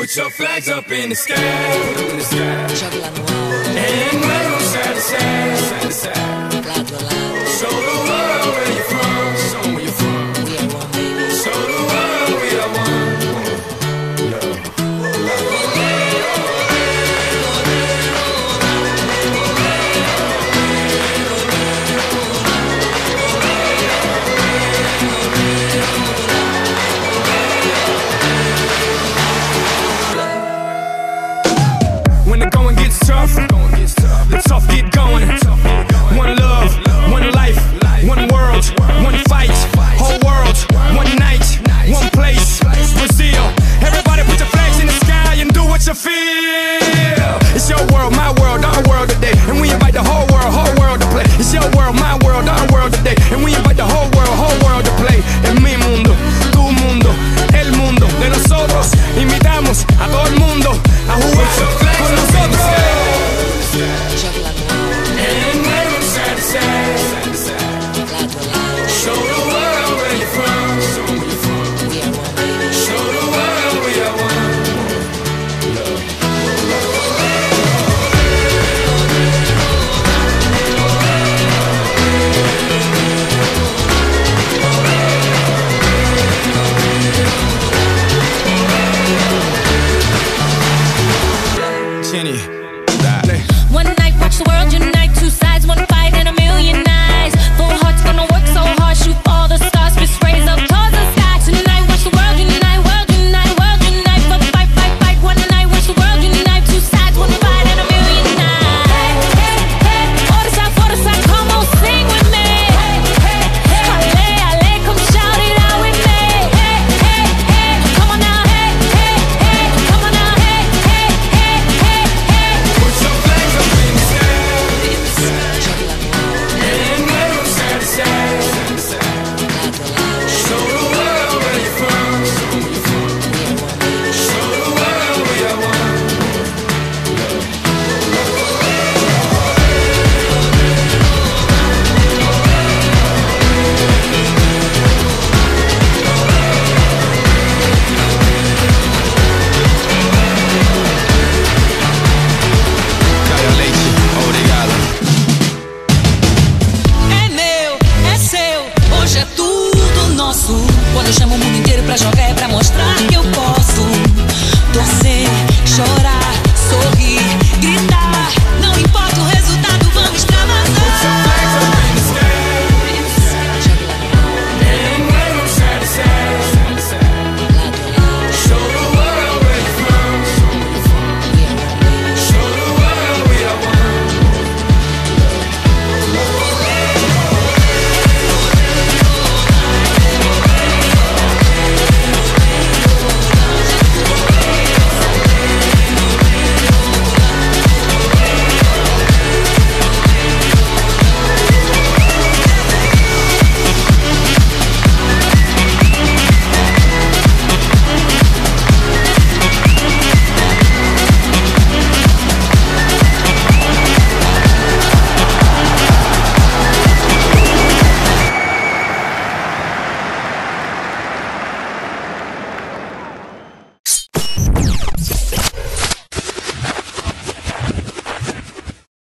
Put your flags up in the sky, in the sky. Lá no alto, And wave 'em side to side, side to side. One love, one life, one world, one fight, whole world, one night, one place, Brazil. Everybody put your flags in the sky and do what you feel. It's your world, my world, our world today, and we invite the whole world, whole world to play. It's your world, my world, our world today, and we invite the whole world, whole world to play. Es mi mundo, tu mundo, el mundo de nosotros. Invitamos a todo el mundo a jugar. One night, watch the world unite. Two sides, one fight, and a million eyes. Four